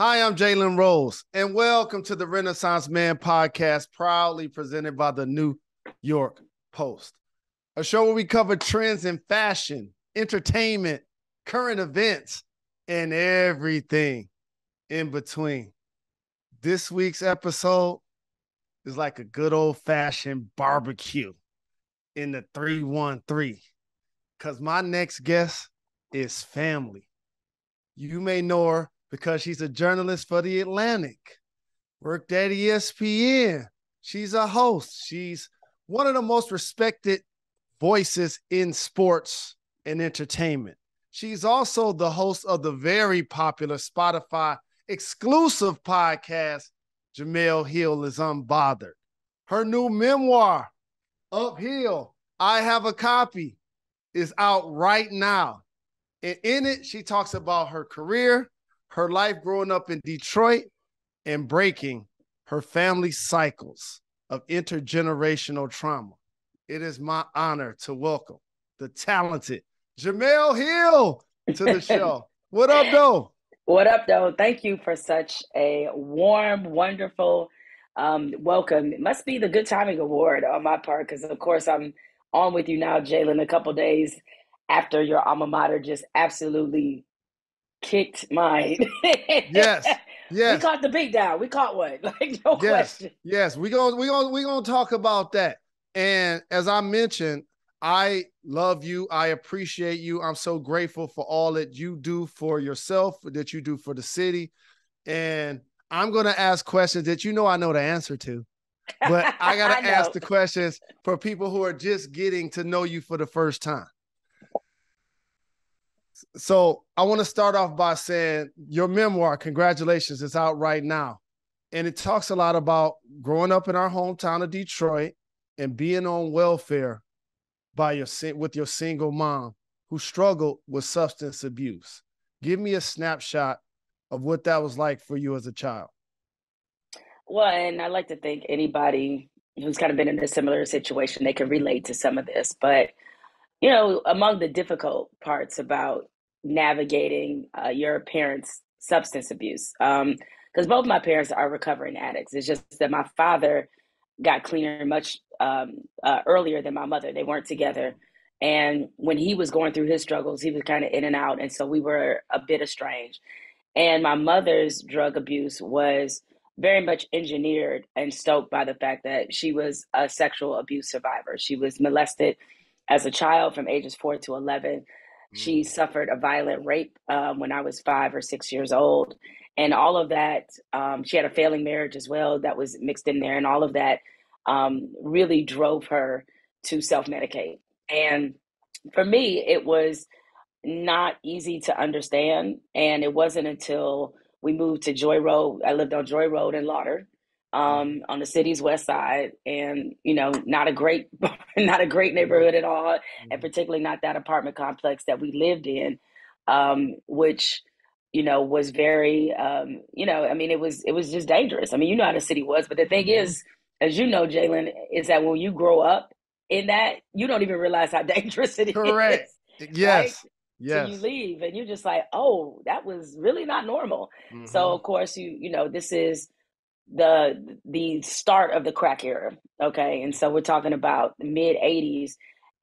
Hi, I'm Jalen Rose, and welcome to the Renaissance Man podcast, proudly presented by the New York Post, a show where we cover trends in fashion, entertainment, current events, and everything in between. This week's episode is like a good old fashioned barbecue in the 313 because my next guest is family. You may know her because she's a journalist for The Atlantic, worked at ESPN. She's a host. She's one of the most respected voices in sports and entertainment. She's also the host of the very popular Spotify exclusive podcast, Jemele Hill is Unbothered. Her new memoir, Uphill, I Have a Copy, is out right now. And in it, she talks about her career, her life growing up in Detroit, and breaking her family cycles of intergenerational trauma. It is my honor to welcome the talented Jemele Hill to the show. what up, though? What up, though? Thank you for such a warm, wonderful um, welcome. It must be the Good Timing Award on my part because, of course, I'm on with you now, Jalen, a couple days after your alma mater just absolutely kicked mine. yes. Yes. We caught the beat down. We caught one. Like no yes. question. Yes. We're gonna we gonna we gonna talk about that. And as I mentioned, I love you. I appreciate you. I'm so grateful for all that you do for yourself, that you do for the city. And I'm gonna ask questions that you know I know the answer to. But I gotta I ask the questions for people who are just getting to know you for the first time. So I want to start off by saying your memoir, congratulations, it's out right now. And it talks a lot about growing up in our hometown of Detroit and being on welfare by your with your single mom who struggled with substance abuse. Give me a snapshot of what that was like for you as a child. Well, and I like to think anybody who's kind of been in a similar situation, they can relate to some of this. But you know, among the difficult parts about navigating uh, your parents' substance abuse, because um, both my parents are recovering addicts. It's just that my father got cleaner much um, uh, earlier than my mother. They weren't together. And when he was going through his struggles, he was kind of in and out. And so we were a bit estranged. And my mother's drug abuse was very much engineered and stoked by the fact that she was a sexual abuse survivor. She was molested as a child from ages four to 11. She mm. suffered a violent rape um, when I was five or six years old. And all of that, um, she had a failing marriage as well that was mixed in there. And all of that um, really drove her to self medicate. And for me, it was not easy to understand. And it wasn't until we moved to Joy Road. I lived on Joy Road in Lauder, um, mm-hmm. on the city's west side, and you know, not a great, not a great neighborhood at all, and mm-hmm. particularly not that apartment complex that we lived in, um, which you know was very, um, you know, I mean, it was it was just dangerous. I mean, you know how the city was, but the thing mm-hmm. is, as you know, Jalen, is that when you grow up in that, you don't even realize how dangerous it Correct. is. Yes. Right? Yes. So you leave and you're just like, oh, that was really not normal. Mm-hmm. So of course you, you know, this is the the start of the crack era. Okay. And so we're talking about the mid 80s.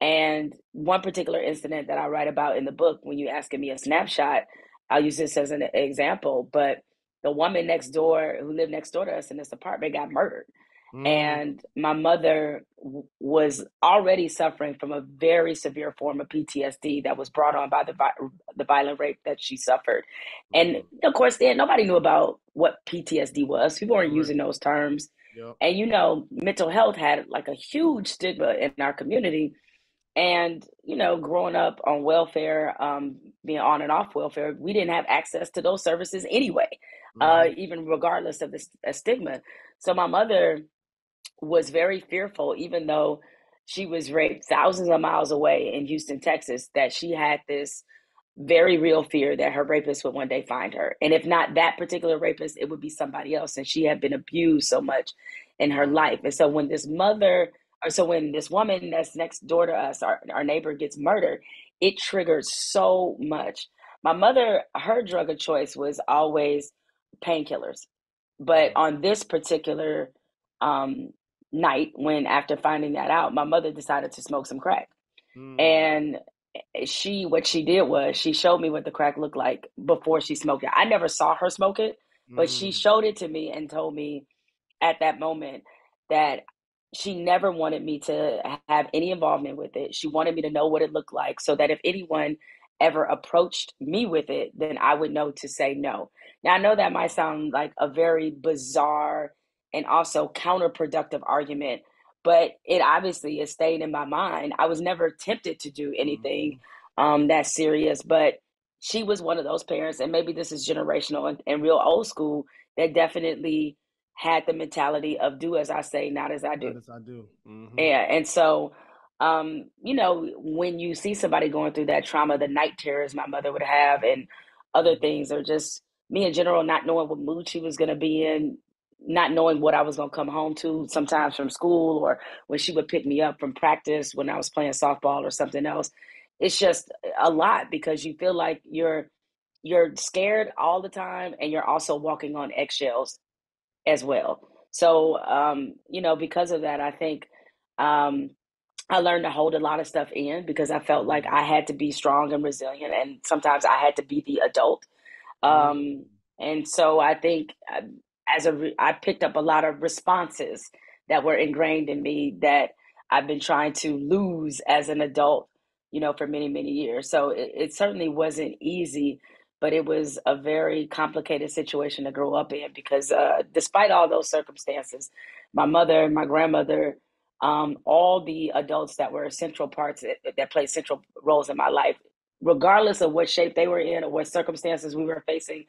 And one particular incident that I write about in the book, when you're asking me a snapshot, I'll use this as an example. But the woman next door who lived next door to us in this apartment got murdered. Mm. And my mother w- was already suffering from a very severe form of PTSD that was brought on by the vi- the violent rape that she suffered. And mm. of course, then nobody knew about what PTSD was. People weren't using those terms. Yep. And you know, mental health had like a huge stigma in our community. And you know, growing up on welfare, um, being on and off welfare, we didn't have access to those services anyway, mm. uh, mm-hmm. even regardless of the st- stigma. So my mother was very fearful, even though she was raped thousands of miles away in Houston, Texas, that she had this very real fear that her rapist would one day find her. And if not that particular rapist, it would be somebody else. And she had been abused so much in her life. And so when this mother, or so when this woman that's next door to us, our, our neighbor gets murdered, it triggered so much. My mother, her drug of choice was always painkillers. But on this particular um, night, when after finding that out, my mother decided to smoke some crack. Mm. And she, what she did was she showed me what the crack looked like before she smoked it. I never saw her smoke it, but mm. she showed it to me and told me at that moment that she never wanted me to have any involvement with it. She wanted me to know what it looked like so that if anyone ever approached me with it, then I would know to say no. Now, I know that might sound like a very bizarre and also counterproductive argument, but it obviously is staying in my mind. I was never tempted to do anything mm-hmm. um, that serious, but she was one of those parents, and maybe this is generational and, and real old school that definitely had the mentality of do as I say, not as I do. Not as I do. Mm-hmm. Yeah, and so um, you know, when you see somebody going through that trauma, the night terrors my mother would have, and other things, or just me in general not knowing what mood she was going to be in, not knowing what I was going to come home to, sometimes from school or when she would pick me up from practice when I was playing softball or something else. It's just a lot because you feel like you're you're scared all the time and you're also walking on eggshells as well. So, um, you know, because of that, I think um, I learned to hold a lot of stuff in because I felt like I had to be strong and resilient, and sometimes I had to be the adult. Mm-hmm. Um, and so I think uh, as a re- I picked up a lot of responses that were ingrained in me that I've been trying to lose as an adult, you know, for many many years. So it, it certainly wasn't easy, but it was a very complicated situation to grow up in because uh, despite all those circumstances, my mother and my grandmother um, all the adults that were central parts that, that played central roles in my life, regardless of what shape they were in or what circumstances we were facing,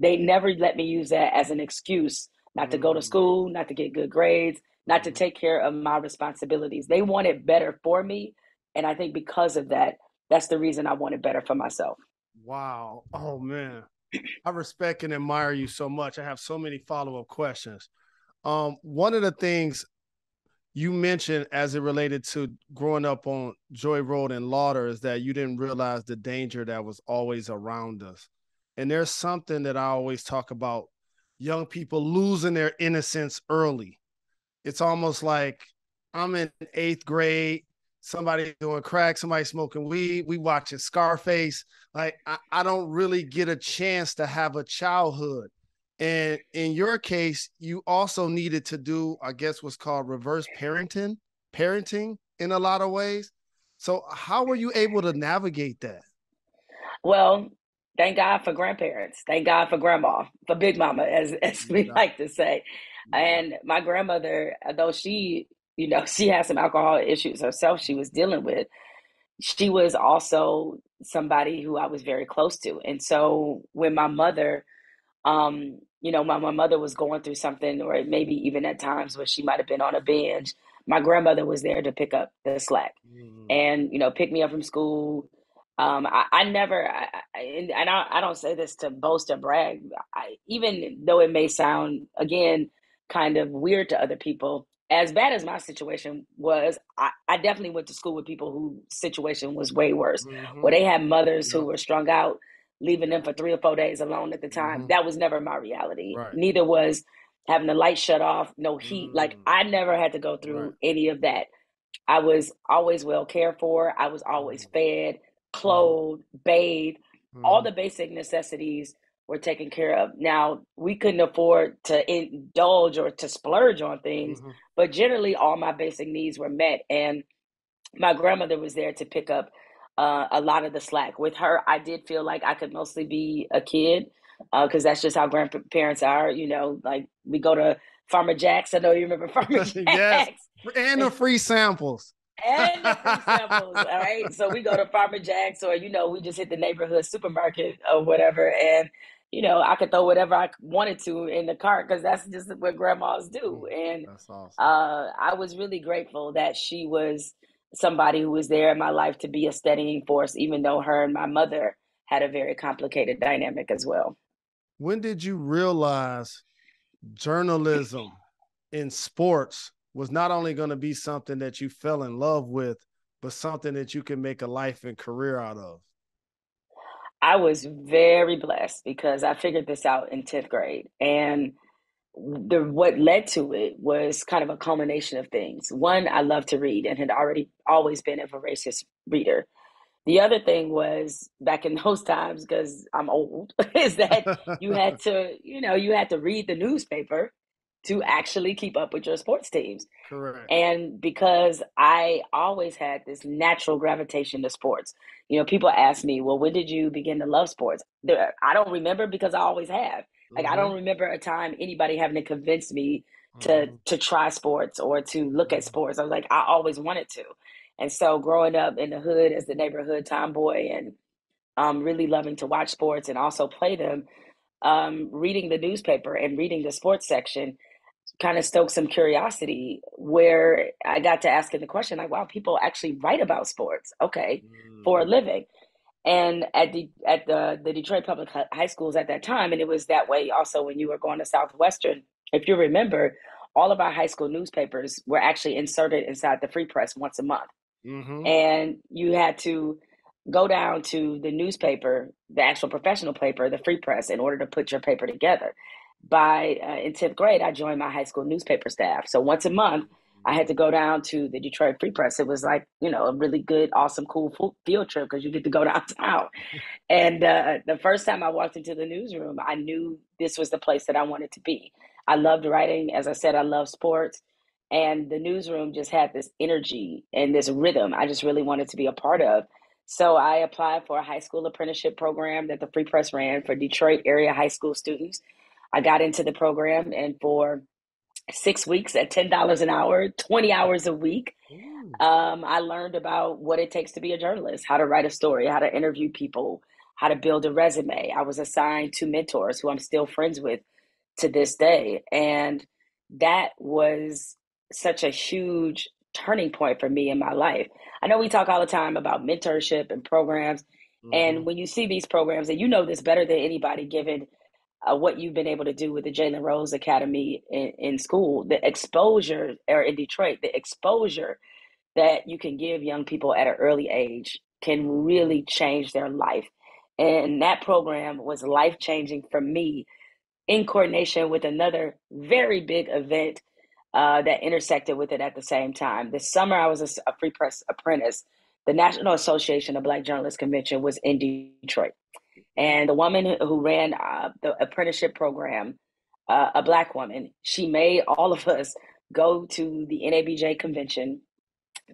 they never let me use that as an excuse not to go to mm. school, not to get good grades, not to take care of my responsibilities. They wanted better for me. And I think because of that, that's the reason I wanted better for myself. Wow. Oh, man. I respect and admire you so much. I have so many follow up questions. Um, one of the things you mentioned as it related to growing up on Joy Road and Lauder is that you didn't realize the danger that was always around us. And there's something that I always talk about young people losing their innocence early. It's almost like I'm in eighth grade, somebody doing crack, somebody smoking weed, we watching Scarface. Like I, I don't really get a chance to have a childhood. And in your case, you also needed to do, I guess, what's called reverse parenting, parenting in a lot of ways. So, how were you able to navigate that? Well, thank God for grandparents. Thank God for grandma, for Big Mama, as as we like to say. And my grandmother, though she, you know, she had some alcohol issues herself, she was dealing with. She was also somebody who I was very close to, and so when my mother um, you know, my, my mother was going through something, or maybe even at times where she might have been on a binge, my grandmother was there to pick up the slack mm-hmm. and, you know, pick me up from school. Um, I, I never, I, and, and I, I, don't say this to boast or brag, I, even though it may sound, again, kind of weird to other people, as bad as my situation was, I, I definitely went to school with people whose situation was way worse, mm-hmm. where they had mothers who were strung out leaving them for three or four days alone at the time. Mm-hmm. That was never my reality. Right. Neither was having the light shut off, no heat. Mm-hmm. Like I never had to go through right. any of that. I was always well cared for. I was always mm-hmm. fed, clothed, bathed. All mm-hmm. the basic necessities were taken care of. Now, we couldn't afford to indulge or to splurge on things, mm-hmm. but generally all my basic needs were met and my grandmother was there to pick up uh, a lot of the slack. With her, I did feel like I could mostly be a kid because uh, that's just how grandparents are. You know, like we go to Farmer Jack's. I know you remember Farmer Jack's. yes, and the free samples. And the free samples. all right, so we go to Farmer Jack's, or you know, we just hit the neighborhood supermarket or whatever, and you know, I could throw whatever I wanted to in the cart because that's just what grandmas do. And awesome. uh, I was really grateful that she was somebody who was there in my life to be a steadying force, even though her and my mother had a very complicated dynamic as well. When did you realize journalism in sports was not only going to be something that you fell in love with, but something that you can make a life and career out of? I was very blessed because I figured this out in 10th grade. And the what led to it was kind of a culmination of things. One, I love to read and had already always been a voracious reader. The other thing was back in those times, because I'm old, is that you had to, you know, you had to read the newspaper to actually keep up with your sports teams. Correct. And because I always had this natural gravitation to sports, you know, people ask me, well, when did you begin to love sports? I don't remember because I always have. Like, mm-hmm. I don't remember a time anybody having to convince me to mm-hmm. to try sports or to look at mm-hmm. sports. I was like, I always wanted to. And so growing up in the hood as the neighborhood tomboy and um, really loving to watch sports and also play them, um, reading the newspaper and reading the sports section kind of stoked some curiosity where I got to asking the question like, wow, people actually write about sports, okay, mm. for a mm. living. And at the at the the Detroit Public High Schools at that time, and it was that way also when you were going to Southwestern. If you remember, all of our high school newspapers were actually inserted inside the Free Press once a month, mm-hmm. and you had to go down to the newspaper, the actual professional paper, the Free Press, in order to put your paper together by uh, in 10th grade, I joined my high school newspaper staff. So once a month, I had to go down to the Detroit Free Press. It was like, you know, a really good, awesome, cool field trip because you get to go downtown. and uh, the first time I walked into the newsroom, I knew this was the place that I wanted to be. I loved writing. As I said, I love sports. And the newsroom just had this energy and this rhythm I just really wanted to be a part of. So I applied for a high school apprenticeship program that the Free Press ran for Detroit area high school students. I got into the program and for six weeks at $10 an hour, 20 hours a week, um, I learned about what it takes to be a journalist, how to write a story, how to interview people, how to build a resume. I was assigned to mentors who I'm still friends with to this day. And that was such a huge turning point for me in my life. I know we talk all the time about mentorship and programs. Mm-hmm. And when you see these programs, and you know this better than anybody, given uh, what you've been able to do with the Jalen Rose Academy in, in school, the exposure, or in Detroit, the exposure that you can give young people at an early age can really change their life. And that program was life changing for me in coordination with another very big event uh, that intersected with it at the same time. This summer, I was a, a free press apprentice. The National Association of Black Journalists Convention was in Detroit. And the woman who ran uh, the apprenticeship program, uh, a black woman, she made all of us go to the NABJ convention,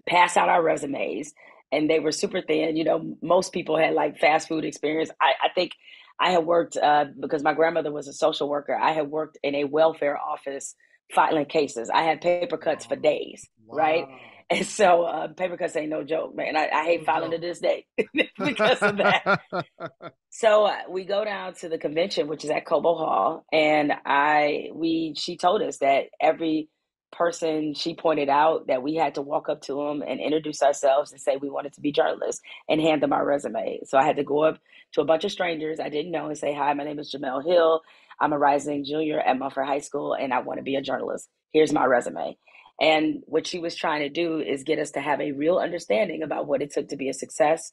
pass out our resumes, and they were super thin. You know, most people had like fast food experience. I, I think I had worked uh, because my grandmother was a social worker. I had worked in a welfare office filing cases. I had paper cuts for days, wow. right? And so uh, paper cuts ain't no joke, man. I, I hate filing to this day because of that. so uh, we go down to the convention, which is at Cobo Hall, and I we she told us that every person she pointed out that we had to walk up to them and introduce ourselves and say we wanted to be journalists and hand them our resume. So I had to go up to a bunch of strangers I didn't know and say, "Hi, my name is Jemele Hill. I'm a rising junior at Mumford High School, and I want to be a journalist. Here's my resume." And what she was trying to do is get us to have a real understanding about what it took to be a success,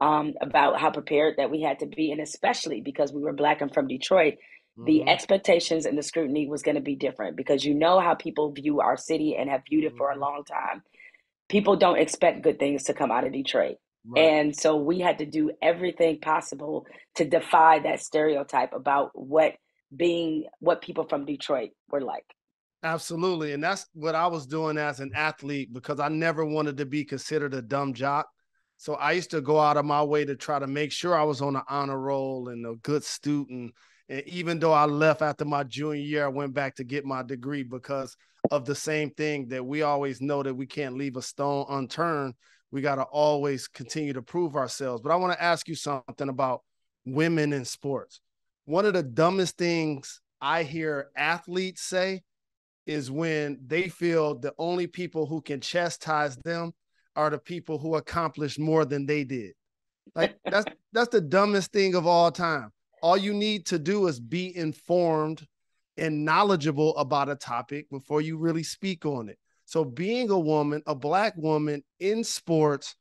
um, about how prepared that we had to be, and especially because we were Black and from Detroit, mm-hmm. the expectations and the scrutiny was going to be different because you know how people view our city and have viewed it mm-hmm. for a mm-hmm. long time. People don't expect good things to come out of Detroit. Right. And so we had to do everything possible to defy that stereotype about what being what people from Detroit were like. Absolutely. And that's what I was doing as an athlete because I never wanted to be considered a dumb jock. So I used to go out of my way to try to make sure I was on an honor roll and a good student. And even though I left after my junior year, I went back to get my degree because of the same thing that we always know that we can't leave a stone unturned. We got to always continue to prove ourselves. But I want to ask you something about women in sports. One of the dumbest things I hear athletes say is when they feel the only people who can chastise them are the people who accomplished more than they did. Like that's that's the dumbest thing of all time. All you need to do is be informed and knowledgeable about a topic before you really speak on it. So being a woman, a black woman in sports,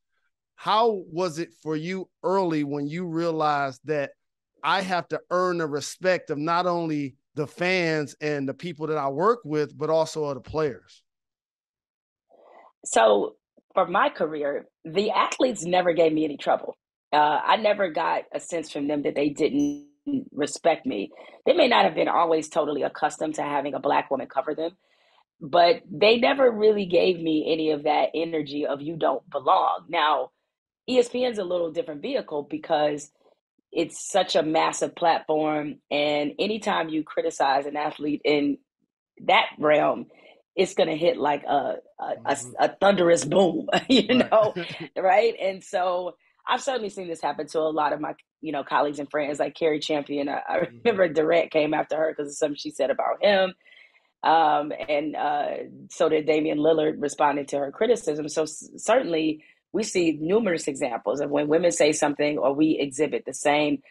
how was it for you early when you realized that I have to earn the respect of not only the fans and the people that I work with, but also of the players? So for my career, the athletes never gave me any trouble. Uh, I never got a sense from them that they didn't respect me. They may not have been always totally accustomed to having a black woman cover them, but they never really gave me any of that energy of you don't belong. Now, ESPN's a little different vehicle because it's such a massive platform and anytime you criticize an athlete in that realm, it's going to hit like a a, mm-hmm. a, a, thunderous boom, you know, right? And so I've certainly seen this happen to a lot of my, you know, colleagues and friends, like Cari Champion. I, I mm-hmm. remember Durant came after her because of something she said about him. Um, and uh, so did Damian Lillard responding to her criticism. So certainly we see numerous examples of when women say something or we exhibit the same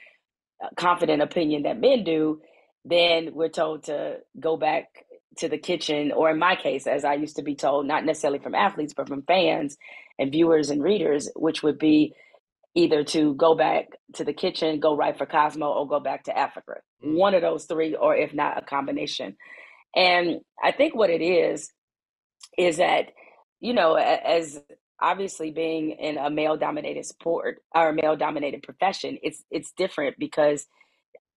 uh, confident opinion that men do, then we're told to go back to the kitchen, or in my case, as I used to be told, not necessarily from athletes, but from fans and viewers and readers, which would be either to go back to the kitchen, go right for Cosmo, or go back to Africa. Mm. One of those three, or if not, a combination. And I think what it is, is that, you know, as obviously being in a male dominated sport or a male dominated profession, it's it's different because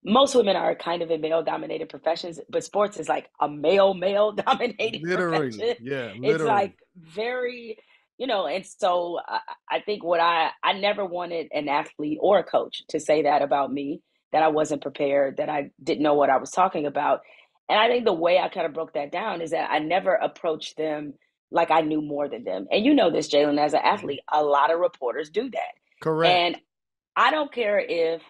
most women are kind of in male dominated professions, but sports is like a male male dominated literally, profession. Yeah, literally. It's like very you know and so I, I think what i i never wanted an athlete or a coach to say that about me that i wasn't prepared that i didn't know what i was talking about and i think the way i kind of broke that down is that i never approached them like i knew more than them. And you know this jalen as an mm-hmm. athlete a lot of reporters do that. Correct. And i don't care if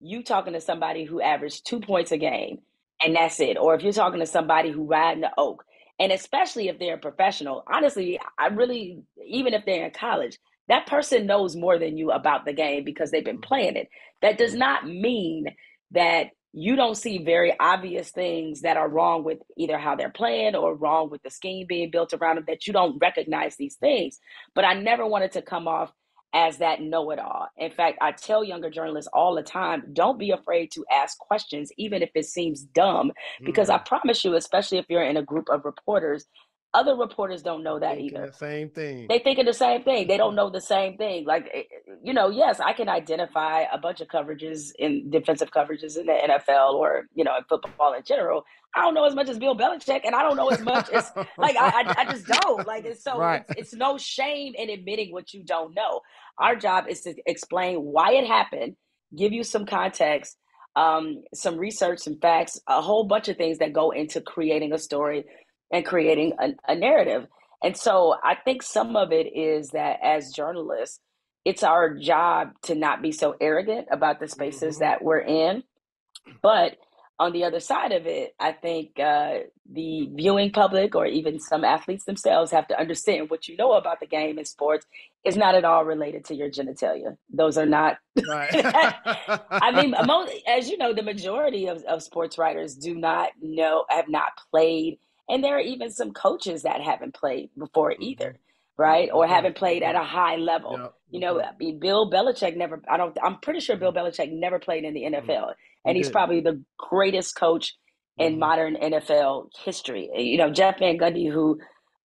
you talking to somebody who averaged two points a game and that's it or if you're talking to somebody who riding the oak and especially if they're a professional, honestly, I really, even if they're in college, that person knows more than you about the game because they've been playing it. That does not mean that you don't see very obvious things that are wrong with either how they're playing or wrong with the scheme being built around them that you don't recognize these things. But I never wanted to come off as that know it all. In fact, I tell younger journalists all the time don't be afraid to ask questions, even if it seems dumb, because mm. I promise you, especially if you're in a group of reporters, other reporters don't know that Thinking either. The same thing. They think of the same thing. They don't know the same thing. Like, eh, you know, yes, I can identify a bunch of coverages in defensive coverages in the NFL or you know in football in general. I don't know as much as Bill Belichick, and I don't know as much as like I, I, I just don't like. It's so right. it's, it's no shame in admitting what you don't know. Our job is to explain why it happened, give you some context, um, some research, some facts, a whole bunch of things that go into creating a story and creating a, a narrative. And so I think some of it is that as journalists, it's our job to not be so arrogant about the spaces mm-hmm. that we're in. But on the other side of it, I think uh, the viewing public or even some athletes themselves have to understand what you know about the game and sports is not at all related to your genitalia. Those are not. Right. I mean, as you know, the majority of, of sports writers do not know, have not played and there are even some coaches that haven't played before mm-hmm. either, right? Or haven't played at a high level. Yep. You know, I mean, Bill Belichick never, I don't, I'm pretty sure Bill mm-hmm. Belichick never played in the NFL. Mm-hmm. And he's probably the greatest coach in mm-hmm. modern NFL history. You know, Jeff Van Gundy, who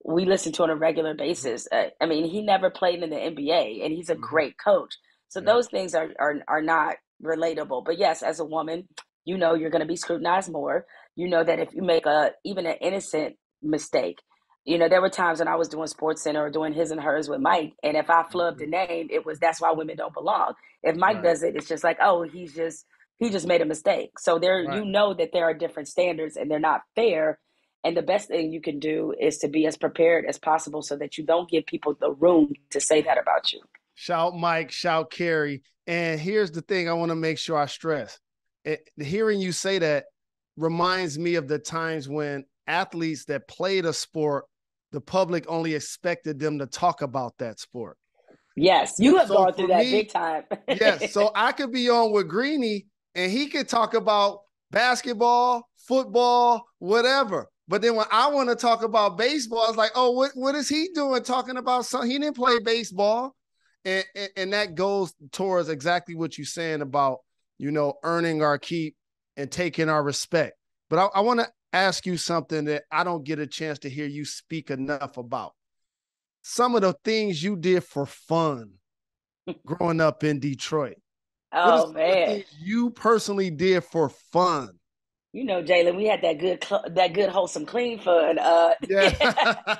we listen to on a regular basis, uh, I mean, he never played in the NBA and he's a great coach. So those things are, are, are not relatable. But yes, as a woman, you know you're going to be scrutinized more you know that if you make a even an innocent mistake you know there were times when i was doing SportsCenter or doing his and hers with mike and if i flubbed a mm-hmm. name it was that's why women don't belong if mike right. does it it's just like oh he's just he just made a mistake so there right. you know that there are different standards and they're not fair and the best thing you can do is to be as prepared as possible so that you don't give people the room to say that about you shout mike shout cari and here's the thing i want to make sure i stress it, hearing you say that reminds me of the times when athletes that played a sport, the public only expected them to talk about that sport. Yes, you have so gone through that me, big time. yes, so I could be on with Greeny and he could talk about basketball, football, whatever. But then when I want to talk about baseball, it's like, oh, what, what is he doing talking about something? He didn't play baseball. and, and, and that goes towards exactly what you're saying about you know earning our keep and taking our respect. But I, I want to ask you something that I don't get a chance to hear you speak enough about. Some of the things you did for fun growing up in Detroit. Oh man, you personally did for fun. You know, Jalen, we had that good, that good, wholesome, clean fun. Uh, yeah.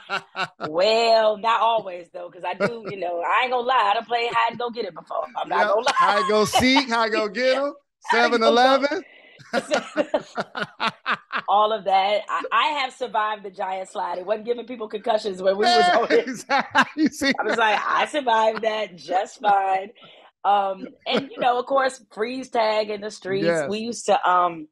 well, not always though, because I do. You know, I ain't gonna lie. I done played hide and go get it before. I'm not gonna lie. I go seek, I go get them. 7-Eleven. all of that. I, I, have survived the giant slide. It wasn't giving people concussions when we was on it. Exactly. I was like, I survived that just fine. Um, and you know, of course, freeze tag in the streets. Yes. We used to um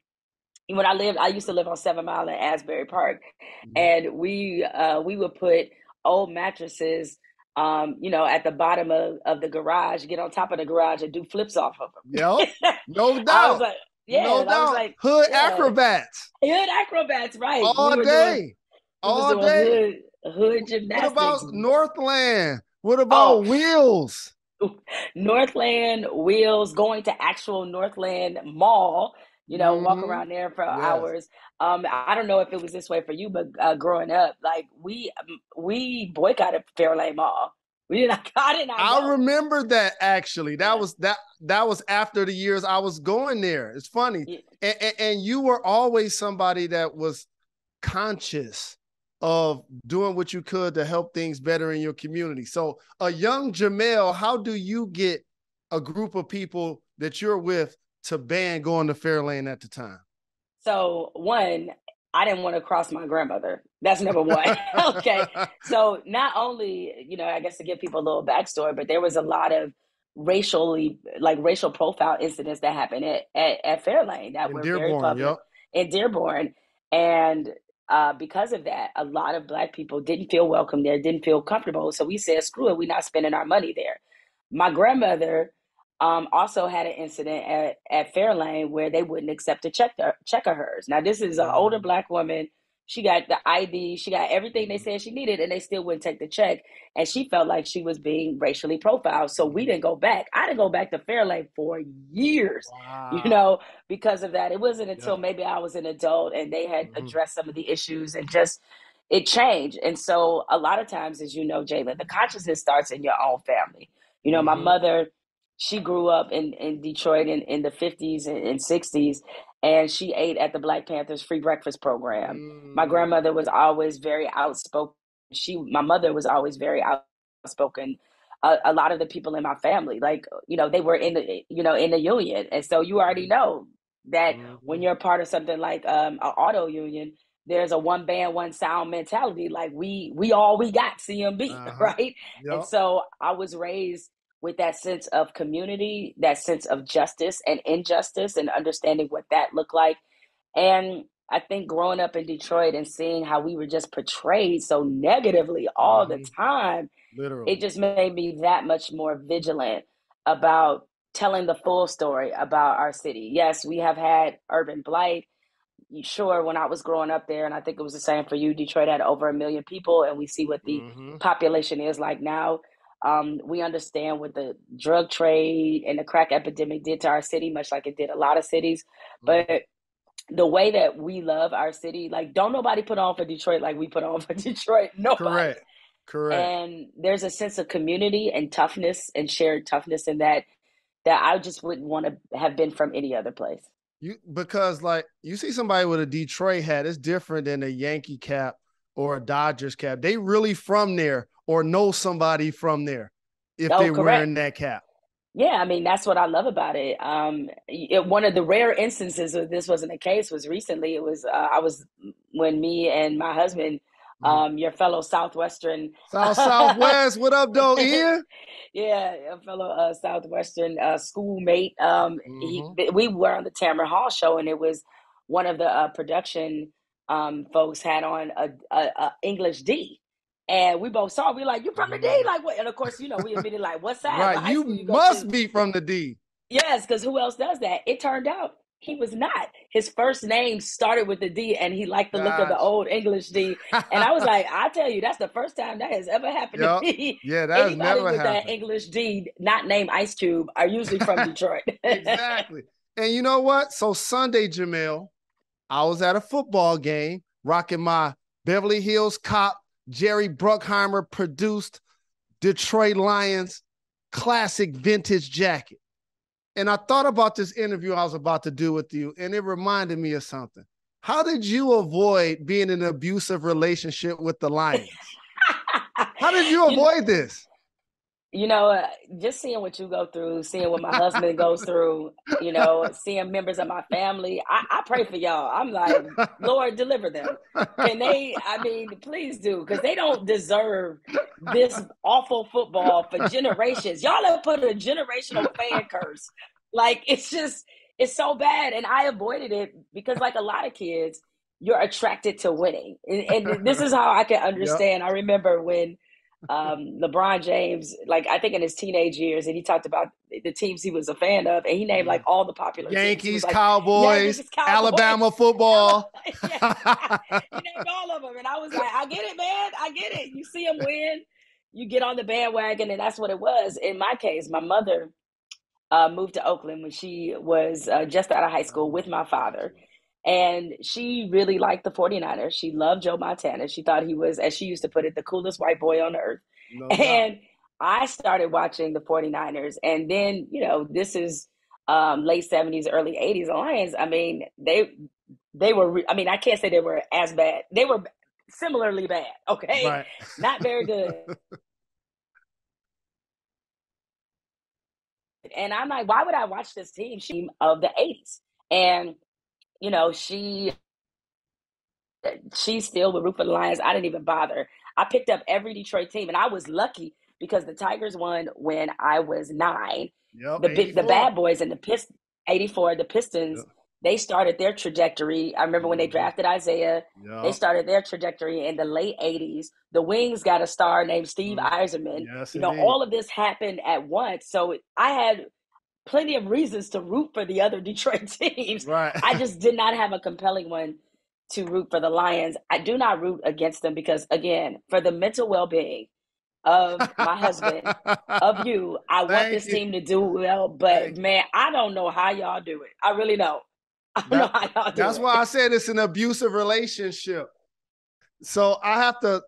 when I lived, I used to live on Seven Mile in Asbury Park, mm-hmm. and we uh, we would put old mattresses, um, you know, at the bottom of, of the garage, get on top of the garage and do flips off of them. Yep, no doubt. like, yeah, no doubt. like hood yeah. acrobats. Hood acrobats, right? All we day, doing, all day. Hood, hood gymnastics. What about Northland? What about oh. wheels? Northland wheels, going to actual Northland Mall you know, mm-hmm. walk around there for yes. hours. Um, I don't know if it was this way for you, but uh, growing up, like we um, we boycotted Fairlane Mall. We did not. I did not. I remember that actually. That yeah. was that that was after the years I was going there. It's funny, yeah. and, and, and you were always somebody that was conscious of doing what you could to help things better in your community. So, a young Jemele, how do you get a group of people that you're with to ban going to Fairlane at the time? So one, I didn't want to cross my grandmother. That's number one. okay. So not only, you know, I guess to give people a little backstory, but there was a lot of racially like racial profile incidents that happened at, at, at Fairlane that in were Dearborn, very public yep. in Dearborn. And uh, because of that, a lot of black people didn't feel welcome there, didn't feel comfortable. So we said, screw it, we're not spending our money there. My grandmother um, also had an incident at, at Fairlane where they wouldn't accept a check, check of hers. Now, this is an older black woman. She got the ID, she got everything they said she needed, and they still wouldn't take the check. And she felt like she was being racially profiled. So we didn't go back. I didn't go back to Fairlane for years, wow. you know, because of that. It wasn't until yeah. maybe I was an adult and they had mm-hmm. addressed some of the issues and just it changed. And so a lot of times, as you know, Jalen, the consciousness starts in your own family. You know, mm-hmm. my mother she grew up in, in Detroit in, in the 50s and, and 60s, and she ate at the Black Panthers free breakfast program. Mm. My grandmother was always very outspoken. She, my mother was always very outspoken. A, a, lot of the people in my family, like you know, they were in the you know in the union, and so you already mm. know that mm-hmm. when you're part of something like um, an auto union, there's a one band one sound mentality. Like we we all we got CMB, uh-huh. right? Yep. And so I was raised with that sense of community, that sense of justice and injustice, and understanding what that looked like. And I think growing up in Detroit and seeing how we were just portrayed so negatively all mm-hmm. the time, Literally. it just made me that much more vigilant about telling the full story about our city. Yes, we have had urban blight. Sure, when I was growing up there, and I think it was the same for you, Detroit had over a million people, and we see what the mm-hmm. population is like now. Um, we understand what the drug trade and the crack epidemic did to our city, much like it did a lot of cities. Mm-hmm. But the way that we love our city, like don't nobody put on for Detroit like we put on for Detroit. Nobody. Correct. Correct. And there's a sense of community and toughness and shared toughness in that that I just wouldn't want to have been from any other place. You because like you see somebody with a Detroit hat, it's different than a Yankee cap or a Dodgers cap. They really from there or know somebody from there if oh, they're correct. wearing that cap. Yeah, I mean that's what I love about it. Um, it, one of the rare instances where this wasn't the case was recently. It was uh, I was when me and my husband, mm-hmm. um, your fellow Southwestern South Southwest. what up, though, Ian? yeah, a fellow uh, Southwestern uh, schoolmate. Um, mm-hmm. he, we were on the Tamron Hall show, and it was one of the uh, production um, folks had on a, a, a English D. And we both saw. We like, you from the D? Mm-hmm. Like what? And of course, you know, we admitted like, what's that? Right, you, you must be from the D. Yes, because who else does that? It turned out He was not. His first name started with the D, and he liked the Gosh. look of the old English D. And I was like, I tell you, that's the first time that has ever happened yep. to me. Yeah, that Anybody never with happened. that English D, not named Ice Cube, are usually from Detroit. exactly. And you know what? So Sunday, Jemele, I was at a football game rocking my Beverly Hills Cop, Jerry Bruckheimer produced Detroit Lions classic vintage jacket. And I thought about this interview I was about to do with you, and it reminded me of something. How did you avoid being in an abusive relationship with the Lions? How did you avoid you know, this? You know, uh, just seeing what you go through, seeing what my husband goes through, you know, seeing members of my family, I, I pray for y'all. I'm like, Lord, deliver them. Can they, I mean, please do, because they don't deserve this awful football for generations. Y'all have put a generational fan curse. Like, it's just, it's so bad. And I avoided it because, like a lot of kids, you're attracted to winning. And, and this is how I can understand. Yep. I remember when um, LeBron James, like I think in his teenage years, and he talked about the teams he was a fan of, and he named like all the popular Yankees, like, Cowboys, Yankees, Cowboys, Alabama football. he named all of them, and I was like, I get it, man, I get it. You see him win, you get on the bandwagon, and that's what it was. In my case, my mother uh, moved to Oakland when she was uh, just out of high school with my father. And she really liked the 49ers. She loved Joe Montana. She thought he was, as she used to put it, the coolest white boy on earth. No and I started watching the 49ers. And then, you know, this is um, late 70s, early 80s Lions. I mean, they they were, re- I mean, I can't say they were as bad. They were similarly bad, okay? Right. Not very good. and I'm like, why would I watch this team of the 80s? And you know, she she's still with root for the Lions. I didn't even bother. I picked up every Detroit team, and I was lucky because the Tigers won when I was nine. Yep, the big, the bad boys and the Pist 84, the Pistons, yep. they started their trajectory. I remember when they mm-hmm. drafted Isaiah, yep. they started their trajectory in the late 80s. The Wings got a star named Steve mm. Yzerman. Yes, you know, indeed. all of this happened at once. So I had plenty of reasons to root for the other Detroit teams. Right. I just did not have a compelling one to root for the Lions. I do not root against them because, again, for the mental well being of my husband, of you, I Thank want this you. team to do well. But Thank man, I don't know how y'all do it. I really don't. I don't that, know how y'all do That's it. why I said it's an abusive relationship. So I have to,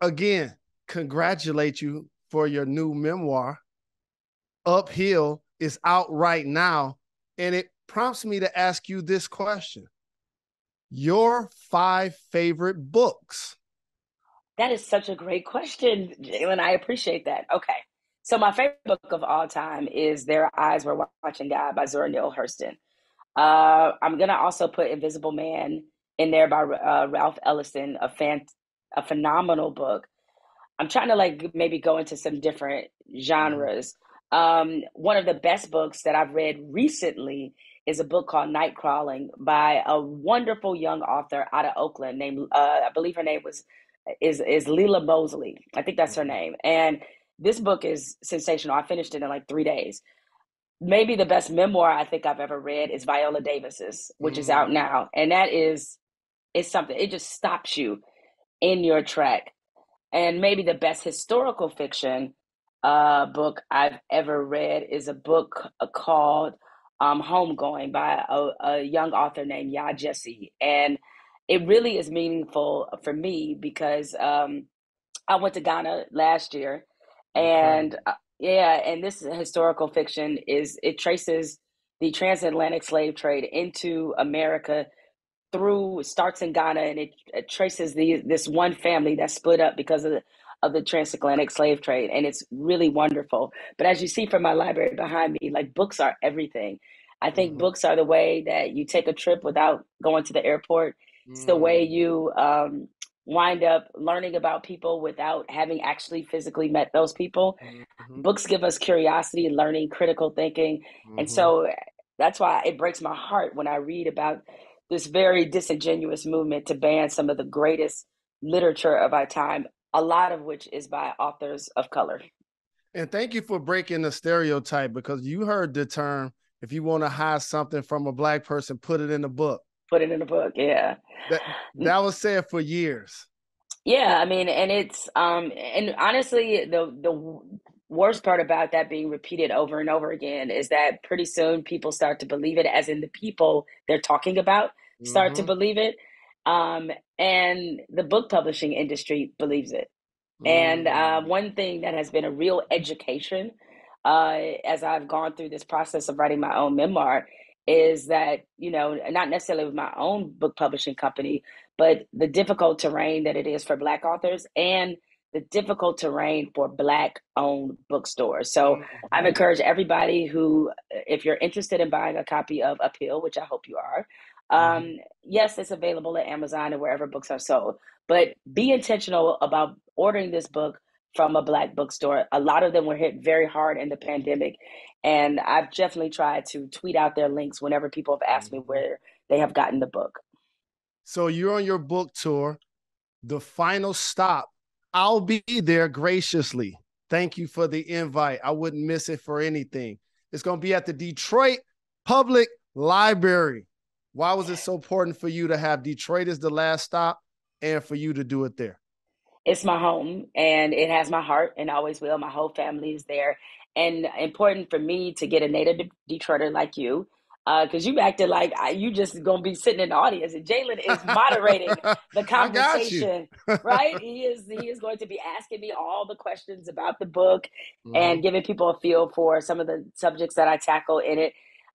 again, congratulate you for your new memoir, Uphill is out right now. And it prompts me to ask you this question Your five favorite books? That is such a great question, Jalen. I appreciate that. Okay. So, my favorite book of all time is Their Eyes Were Watching God by Zora Neale Hurston. Uh, I'm going to also put Invisible Man in there by uh, Ralph Ellison, a, fan, a phenomenal book. I'm trying to like maybe go into some different genres. Um, one of the best books that I've read recently is a book called Night Crawling by a wonderful young author out of Oakland named uh, I believe her name was is is Leila Mosley. I think that's her name. And this book is sensational. I finished it in like three days. Maybe the best memoir I think I've ever read is Viola Davis's, which mm. is out mm. now. And that is it's something, it just stops you in your track. And maybe the best historical fiction uh, book I've ever read is a book uh, called um, Homegoing by a, a, young author named Yaa Gyasi. And it really is meaningful for me because um, I went to Ghana last year. And uh, yeah, and this historical fiction is it traces the transatlantic slave trade into America through starts in Ghana and it, it traces the this one family that split up because of the of the transatlantic slave trade and it's really wonderful but as you see from my library behind me like books are everything i think mm-hmm. books are the way that you take a trip without going to the airport mm-hmm. it's the way mm. you um, wind up learning about people without having actually physically met those people mm-hmm. books give us curiosity learning critical thinking and mm-hmm. so that's why it breaks my heart when i read about this very disingenuous movement to ban some of the greatest literature of our time a lot of which is by authors of color. And thank you for breaking the stereotype because you heard the term if you want to hide something from a black person, put it in the book. Put it in the book, yeah. That that was said for years. Yeah, I mean, and it's um and honestly the the worst part about that being repeated over and over again is that pretty soon people start to believe it as in the people they're talking about start mm-hmm. to believe it um, and the book publishing industry believes it mm-hmm. and uh, mm. one thing that has been a real education uh, as i've gone through this process of writing my own memoir is that you know not necessarily with my own book publishing company but the difficult terrain that it is for black authors and the difficult terrain for black owned bookstores. So mm-hmm. I've encouraged everybody who, if you're interested in buying a copy of Uphill, which I hope you are, um, mm-hmm. yes, it's available at Amazon and wherever books are sold. But be intentional about ordering this book from a black bookstore. A lot of them were hit very hard in the pandemic. And I've definitely tried to tweet out their links whenever people have asked me mm-hmm. where they have gotten the book. So you're on your book tour. The final stop I'll be there graciously. Thank you for the invite. I wouldn't miss it for anything. It's going to be at the Detroit Public Library. Why was it so important for you to have Detroit as the last stop and for you to do it there? It's my home and it has my heart and always will. My whole family is there. And important for me to get a native Detroiter like you because uh, you acted like you just gonna be sitting in the audience, and Jalen is moderating the conversation, right? He is he is going to be asking me all the questions about the book mm-hmm. and giving people a feel for some of the subjects that I tackle in it.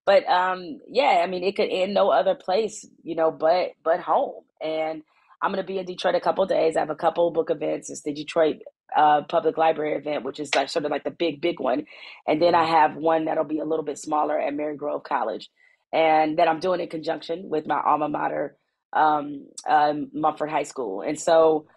But um, yeah, I mean, it could end no other place, you know, but but home. And I'm gonna be in Detroit a couple days. I have a couple book events. It's the Detroit uh, public library event, which is like sort of like the big, big one. And then I mm-hmm. have one that'll be a little bit smaller at Marygrove College, and that I'm doing in conjunction with my alma mater, um, um, Mumford High School. And so,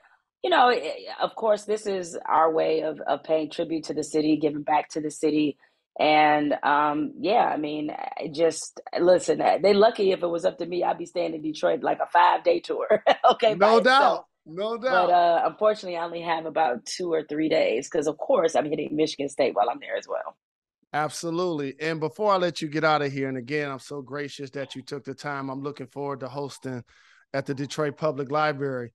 you know, of course, this is our way of, of paying tribute to the city, giving back to the city. And um, yeah, I mean, just listen, they lucky if it was up to me, I'd be staying in Detroit like a five day tour. okay. No doubt. No doubt. But uh, unfortunately, I only have about two or three days because, of course, I'm hitting Michigan State while I'm there as well. Absolutely. And before I let you get out of here, and again, I'm so gracious that you took the time. I'm looking forward to hosting at the Detroit Public Library.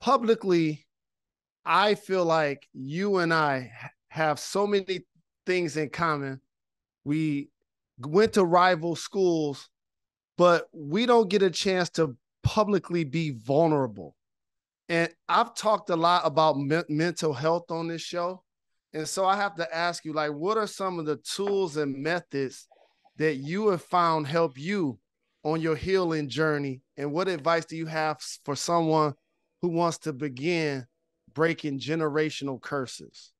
Publicly, I feel like you and I have so many things in common. We went to rival schools, but we don't get a chance to publicly be vulnerable. And I've talked a lot about me- mental health on this show. And so I have to ask you, like, what are some of the tools and methods that you have found help you on your healing journey? And what advice do you have for someone who wants to begin breaking generational curses?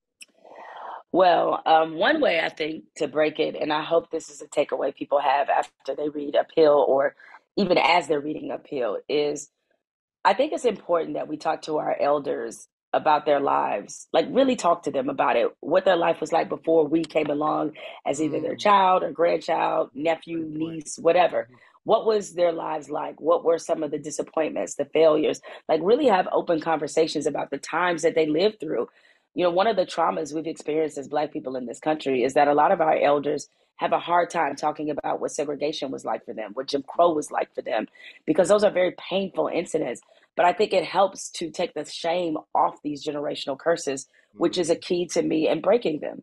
Well, um, one way I think to break it, and I hope this is a takeaway people have after they read Uphill or even as they're reading Uphill, is I think it's important that we talk to our elders about their lives like really talk to them about it what their life was like before we came along as either their mm. child or grandchild nephew niece whatever mm-hmm. what was their lives like what were some of the disappointments the failures like really have open conversations about the times that they lived through you know one of the traumas we've experienced as black people in this country is that a lot of our elders have a hard time talking about what segregation was like for them what jim crow was like for them because those are very painful incidents but I think it helps to take the shame off these generational curses, which is a mm-hmm. key to me in breaking them.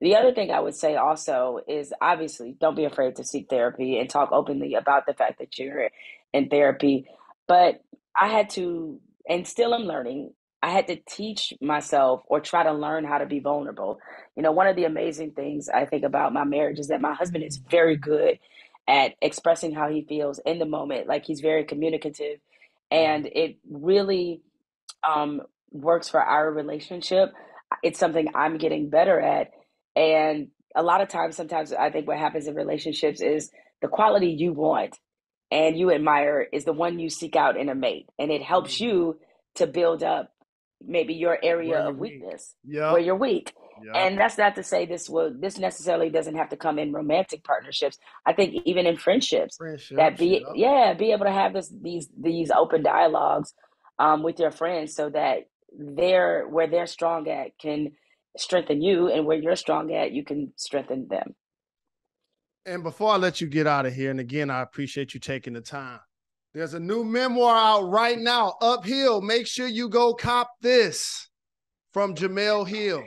The other thing I would say also is obviously don't be afraid to seek therapy and talk openly about the fact that you're in therapy. But I had to, and still am learning, I had to teach myself or try to learn how to be vulnerable. You know, one of the amazing things I think about my marriage is that my husband is very good at expressing how he feels in the moment. Like he's very communicative and it really um, works for our relationship. It's something I'm getting better at, and a lot of times, sometimes I think what happens in relationships is the quality you want and you admire is the one you seek out in a mate, and it helps mm-hmm. you to build up maybe your area of weakness yeah. where you're weak. And that's not to say this will this necessarily doesn't have to come in romantic partnerships. I think even in friendships, friendships that be yeah, be able to have this these these open dialogues um, with your friends so that they're where they're strong at can strengthen you and where you're strong at you can strengthen them. And before I let you get out of here, and again, I appreciate you taking the time. There's a new memoir out right now, Uphill. Make sure you go cop this from Jemele Hill.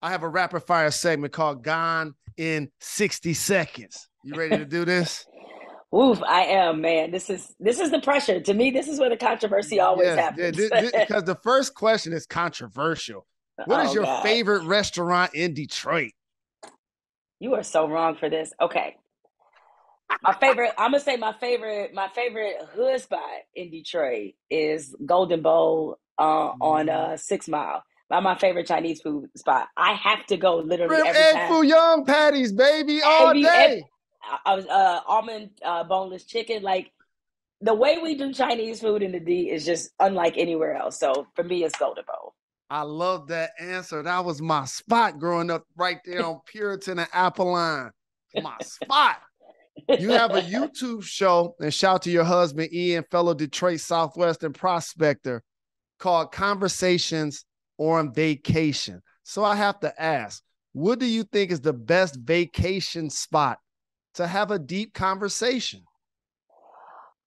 I have a rapid fire segment called Gone in 60 Seconds. You ready to do this? Oof, I am, man. This is this is the pressure. To me, this is where the controversy always yes, happens. Because the first question is controversial. What is oh, your God. favorite restaurant in Detroit? You are so wrong for this. Okay. My favorite, I'm gonna say my favorite, my favorite hood spot in Detroit is Golden Bowl uh, mm-hmm. on uh, Six Mile. My, my favorite Chinese food spot. I have to go literally Real every time. Foo Young patties, baby, all day. I was uh, almond uh, boneless chicken. Like the way we do Chinese food in the D is just unlike anywhere else. So for me, it's Golden Bowl. I love that answer. That was my spot growing up right there on Puritan and Appoline. My spot. You have a YouTube show, and shout to your husband, Ian, fellow Detroit Southwestern prospector, called Conversations on Vacation. So I have to ask, what do you think is the best vacation spot to have a deep conversation?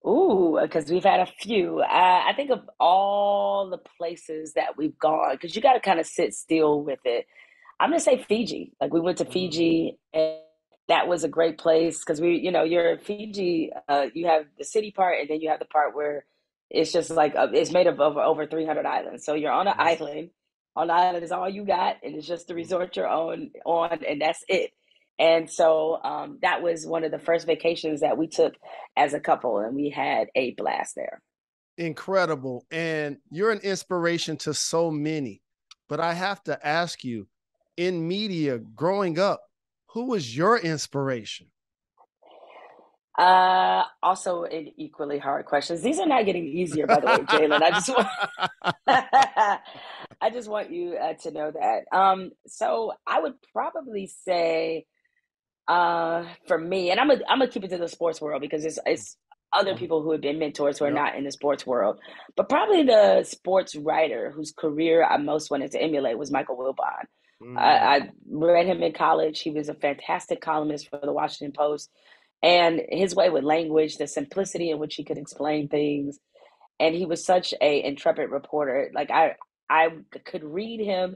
Ooh, because we've had a few. I, I think of all the places that we've gone, because you got to kind of sit still with it. I'm gonna say Fiji. Like we went to mm-hmm. Fiji, and that was a great place because we, you know, you're Fiji. Uh, you have the city part, and then you have the part where it's just like uh, it's made of over over 300 islands. So you're on an island. On the island is all you got, and it's just the resort you're on on, and that's it. And so um, that was one of the first vacations that we took as a couple, and we had a blast there. Incredible. And you're an inspiration to so many. But I have to ask you in media growing up, who was your inspiration? Uh, also an equally hard questions. These are not getting easier, by the way, Jalen. I just want, I just want you uh, to know that. Um, so I would probably say uh, for me, and I'm gonna I'm gonna keep it to the sports world because it's it's other mm-hmm. people who have been mentors who are yep. not in the sports world. But probably the sports writer whose career I most wanted to emulate was Michael Wilbon. Mm. I, I read him in college. He was a fantastic columnist for the Washington Post, and his way with language, the simplicity in which he could explain things, and he was such a intrepid reporter. Like I I could read him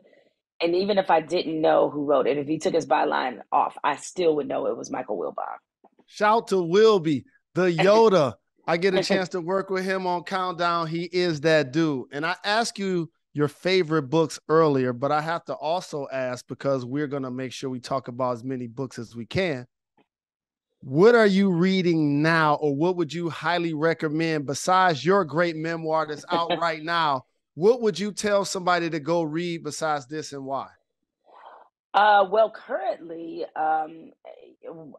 and even if I didn't know who wrote it, if he took his byline off, I still would know it was Michael Wilbon. Shout to Wilby, the Yoda. I get a chance to work with him on Countdown. He is that dude. And I ask you your favorite books earlier, but I have to also ask because we're going to make sure we talk about as many books as we can. What are you reading now, or what would you highly recommend besides your great memoir that's out right now? what would you tell somebody to go read besides this and why? Uh, well, currently, um,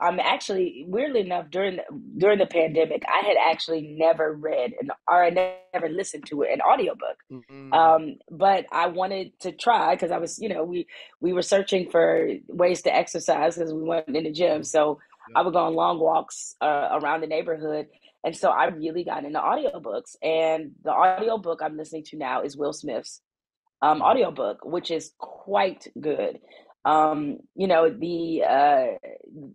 I'm actually weirdly enough during the, during the pandemic, I had actually never read an or I never listened to an audiobook. Mm-hmm. Um, but I wanted to try because I was, you know, we we were searching for ways to exercise because we went in the gym. So I would go on long walks uh, around the neighborhood, and so I really got into audiobooks. And the audiobook I'm listening to now is Will Smith's um, mm-hmm. audiobook, which is quite good. Um, you know, the uh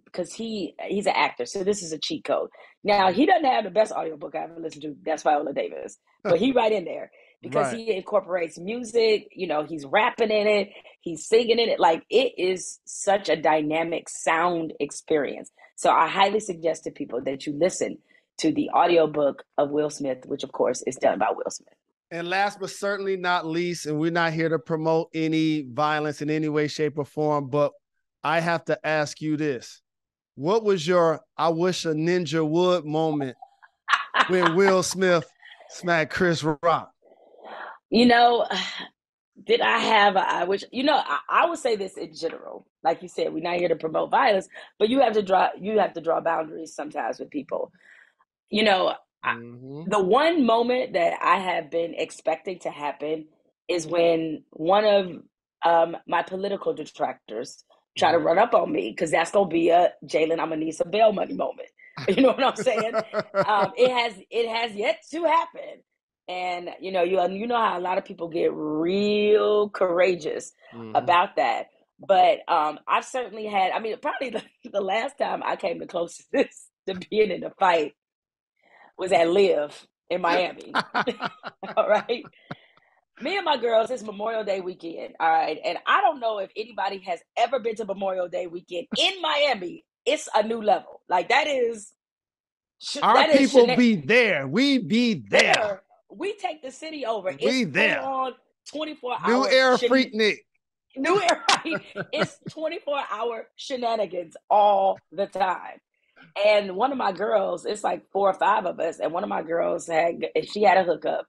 because he he's an actor, so this is a cheat code. Now he doesn't have the best audiobook I ever listened to. That's Viola Davis, but he right in there because right. he incorporates music. You know, he's rapping in it, he's singing in it. Like it is such a dynamic sound experience. So I highly suggest to people that you listen to the audiobook of Will Smith, which of course is done by Will Smith. And last but certainly not least, and we're not here to promote any violence in any way, shape, or form, but I have to ask you this. What was your I wish a ninja would moment when Will Smith smacked Chris Rock? You know, did I have a, I wish, you know, I, I would say this in general. Like you said, we're not here to promote violence, but you have to draw you have to draw boundaries sometimes with people you know, mm-hmm. I, the one moment that I have been expecting to happen is when one of um, my political detractors try to mm-hmm. run up on me because that's gonna be a Jalen. I'm gonna need some bail money moment. You know what I'm saying? um, it has it has yet to happen, and you know you you know how a lot of people get real courageous mm-hmm. about that. But um, I've certainly had. I mean, probably the, the last time I came the closest to being in a fight was at LIV in Miami. all right. Me and my girls, it's Memorial Day weekend. All right. And I don't know if anybody has ever been to Memorial Day weekend in Miami. It's a new level. Like that is our that people is be there. We be there. there. We take the city over. We it's there. On 24 New hour era Freaknik. New era. it's 24 hour shenanigans all the time. And one of my girls, it's like four or five of us, and one of my girls had she had a hookup.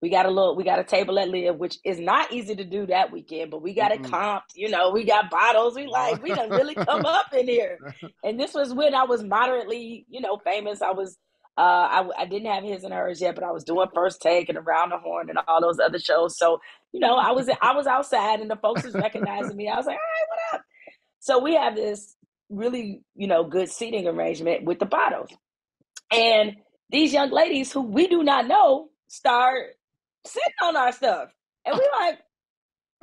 We got a little, we got a table at LIV, which is not easy to do that weekend, but we got mm-hmm. it comped. You know, we got bottles. We like, we done really come up in here. And this was when I was moderately, you know, famous. I was, uh, I, I didn't have his and hers yet, but I was doing first take and around the horn and all those other shows. So, you know, I was, I was outside and the folks was recognizing me. I was like, all right, what up? So we have this really, you know, good seating arrangement with the bottles. And these young ladies who we do not know start sitting on our stuff. And we like,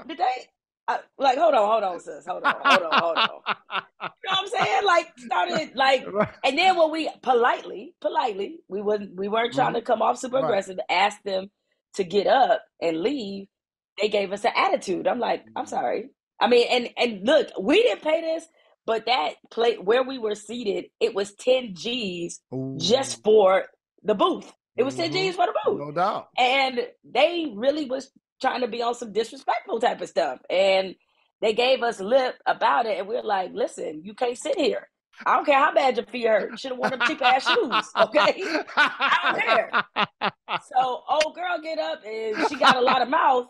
did they? I, like, hold on, hold on, sis. Hold on, hold on, hold on. you know what I'm saying? Like, started like, and then when we politely, politely, we wasn't, we weren't trying mm-hmm. to come off super right. aggressive. Asked them to get up and leave. They gave us an attitude. I'm like, I'm mm-hmm. sorry. I mean, and and look, we didn't pay this, but that plate where we were seated, it was 10 G's Ooh. just for the booth. It was 10 mm-hmm. G's for the booth. No doubt. And they really was trying to be on some disrespectful type of stuff. And they gave us lip about it. And we are like, listen, you can't sit here. I don't care how bad your feet hurt. You Should have worn them cheap ass shoes. Okay. I don't care. So old girl get up and she got a lot of mouth.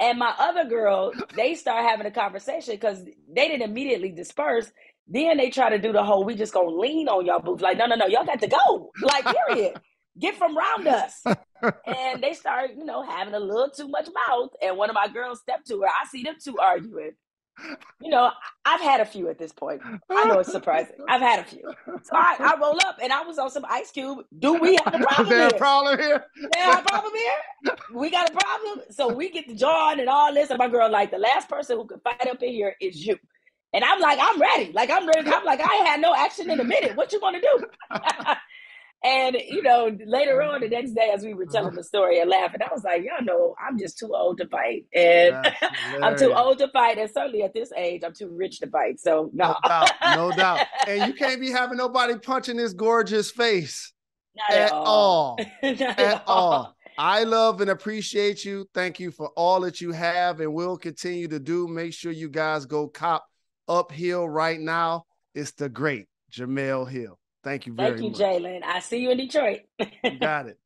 And my other girl, they start having a conversation because they didn't immediately disperse. Then they try to do the whole we just gonna lean on y'all booth. Like, no, no, no, y'all got to go. Like, period get from round us. and they start, you know, having a little too much mouth. And one of my girls stepped to her. I see them two arguing. You know, I've had a few at this point. I know it's surprising. I've had a few. So I, I roll up and I was on some ice cube. Do we have a problem? Is there here? a problem here? There a problem here? We got a problem. So we get the John and all this. And my girl, like, the last person who can fight up in here is you. And I'm like, I'm ready. Like, I'm ready. I'm like, I had no action in a minute. What you gonna do? And you know, later on the mm-hmm. next day, as we were telling mm-hmm. the story and laughing, I was like, "Y'all know, I'm just too old to fight, and I'm too old to fight, and certainly at this age, I'm too rich to fight." So no, no doubt, no doubt. And you can't be having nobody punching this gorgeous face Not at, all. all. at all. all. I love and appreciate you. Thank you for all that you have and will continue to do. Make sure you guys go cop uphill right now. It's the great Jemele Hill. Thank you very Thank you. Jalen. I see you in Detroit. got it.